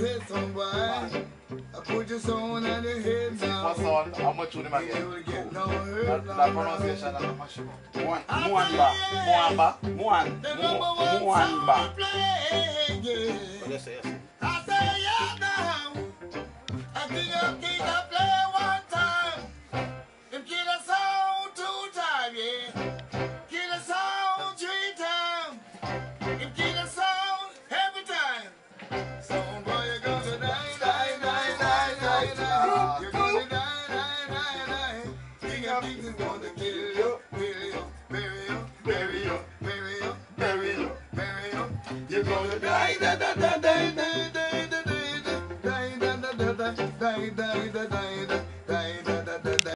say some boy. I put your son on the head now. What sound? How much would him You again? will get no That, hurt that pronunciation I'm not sure. Muan, Muanba, Muanba, Muan, The number one song Muanba. we play, yeah. Yes, yes. I say yeah now. I think I think I play. Hopkins gonna kill you. Bury you, bury you, bury you, bury you, bury you, bury you. You're gonna die, da da die, die, die, die, die, die, die, die, die, die, die, die, die, die, die, die, die,